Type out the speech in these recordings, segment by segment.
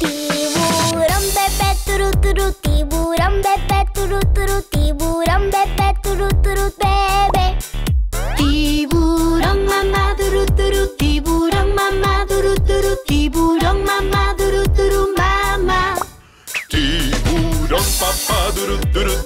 Tiburón bebé, turu, turu, tiburón bebé, turu, turu, tiburón. do do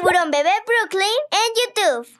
Tiburón Bebé Brooklyn en YouTube.